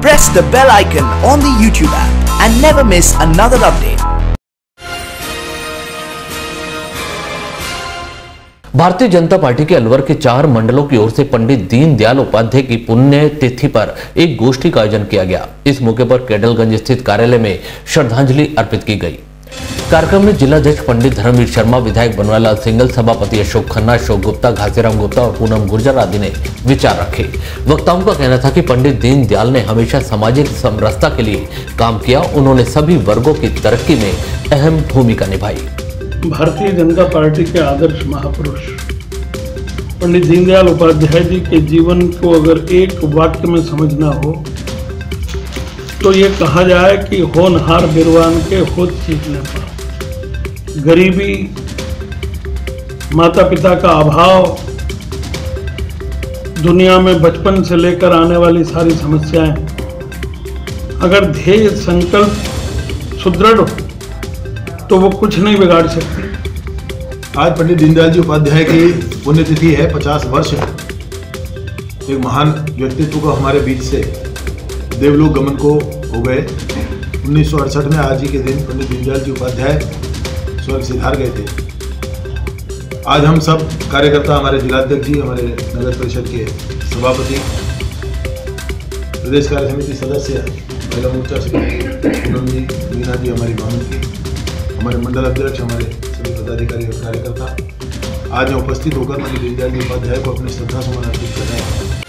press the bell icon on the YouTube app and never miss another update. Bharatiya Janata party के अलवर के चार मंडलों की ओर से पंडित दीनदयाल उपाध्याय की पुण्य तिथि पर एक गोष्ठी का आयोजन किया गया इस मौके पर केडलगंज स्थित कार्यालय में श्रद्धांजलि अर्पित की गई कार्यक्रम में जिलाध्यक्ष पंडित धर्मवीर शर्मा, विधायक बनवालाल सिंगल, सभापति अशोक खन्ना, अशोक गुप्ता, घासीराम गुप्ता और पूनम गुर्जर आदि ने विचार रखे। वक्ताओं का कहना था कि पंडित दीनदयाल ने हमेशा सामाजिक समरसता के लिए काम किया। उन्होंने सभी वर्गों की तरक्की में अहम भूमिका निभाई। भारतीय जनता पार्टी के आदर्श महापुरुष पंडित दीनदयाल उपाध्याय जी के जीवन को अगर एक वाक्य में समझना हो तो ये कहा जाए कि होनहार बिरवान के हो सीखने पर। गरीबी माता पिता का अभाव, दुनिया में बचपन से लेकर आने वाली सारी समस्याएँ। अगर ध्येय संकल्प सुदृढ़ हो तो वो कुछ नहीं बिगाड़ सकती। आज पंडित दीनदयाल जी उपाध्याय की पुण्यतिथि है, पचास वर्ष। एक महान व्यक्तित्व को हमारे बीच से देवलोक गमन को हो गए। उन्नीस सौ अड़सठ में आज ही के दिन पंडित दीनदयाल जी उपाध्याय स्वर्ग सिधार गए थे। आज हम सब कार्यकर्ता हमारे जिलाध्यक्ष जी, हमारे नगर परिषद के सभापति, प्रदेश कार्य समिति सदस्य, महिला मोर्चा सेक्रेटरी पूनम जी मीना जी हमारी मामन की, हमारे मंडल अध्यक्ष, हमारे सभी पदाधिकारी और कार्यकर्ता, आज यहाँ उपस्थित होकर पंडित दीनदयाल जी उपाध्याय को अपने श्रद्धा सुमन अर्पित कर रहे हैं।